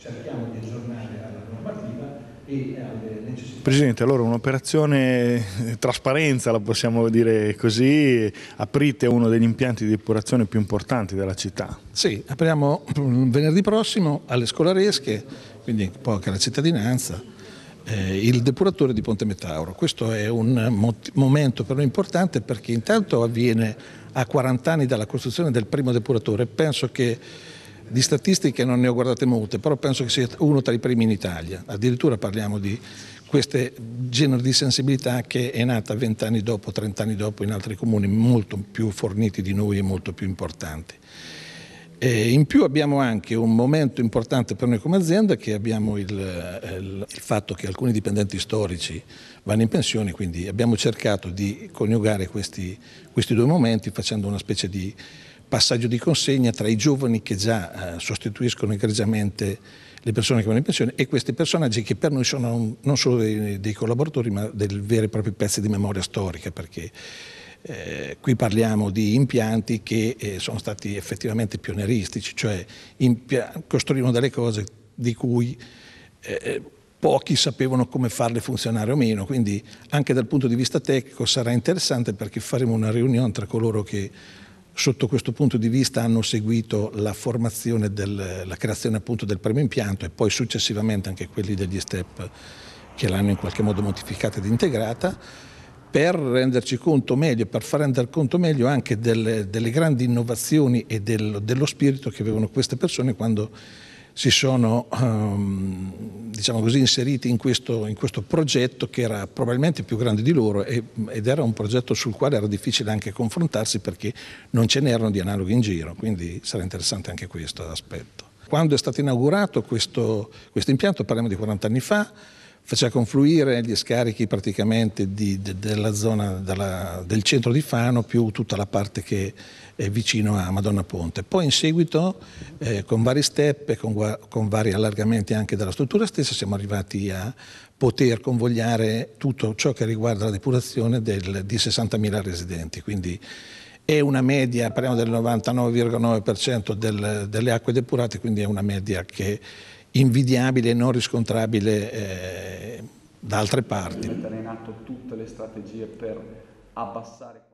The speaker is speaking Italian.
cerchiamo di aggiornare alla normativa e alle necessità. Presidente, allora un'operazione eh, trasparenza, la possiamo dire così, aprite uno degli impianti di depurazione più importanti della città. Sì, apriamo venerdì prossimo alle scolaresche, quindi un po' anche alla cittadinanza, eh, il depuratore di Ponte Metauro. Questo è un momento per noi importante perché intanto avviene a 40 anni dalla costruzione del primo depuratore. Penso che di statistiche non ne ho guardate molte, però penso che sia uno tra i primi in Italia. Addirittura parliamo di questo genere di sensibilità che è nata 20 anni dopo, 30 anni dopo in altri comuni molto più forniti di noi e molto più importanti. E in più abbiamo anche un momento importante per noi come azienda che abbiamo il, il, il, fatto che alcuni dipendenti storici vanno in pensione, quindi abbiamo cercato di coniugare questi, questi due momenti facendo una specie di passaggio di consegna tra i giovani che già eh, sostituiscono egregiamente le persone che vanno in pensione e questi personaggi che per noi sono non solo dei, dei collaboratori ma dei veri e propri pezzi di memoria storica perché eh, qui parliamo di impianti che eh, sono stati effettivamente pionieristici, cioè costruivano delle cose di cui eh, pochi sapevano come farle funzionare o meno, quindi anche dal punto di vista tecnico sarà interessante perché faremo una riunione tra coloro che sotto questo punto di vista hanno seguito la formazione, del, la creazione appunto del primo impianto e poi successivamente anche quelli degli step che l'hanno in qualche modo modificata ed integrata per renderci conto meglio, per far rendere conto meglio anche delle, delle grandi innovazioni e del, dello spirito che avevano queste persone quando si sono um, diciamo così, inseriti in questo, in questo, progetto che era probabilmente più grande di loro e, ed era un progetto sul quale era difficile anche confrontarsi perché non ce n'erano di analoghi in giro, quindi sarà interessante anche questo aspetto. Quando è stato inaugurato questo, questo impianto, parliamo di 40 anni fa, faceva confluire gli scarichi praticamente di, de, della zona della, del centro di Fano più tutta la parte che è vicino a Madonna Ponte. Poi in seguito eh, con vari step con, con, vari allargamenti anche della struttura stessa siamo arrivati a poter convogliare tutto ciò che riguarda la depurazione del, di 60.000 residenti. Quindi è una media, parliamo del 99,9% del, delle acque depurate, quindi è una media che invidiabile e non riscontrabile eh, da altre parti. Mettere in atto tutte le strategie per abbassare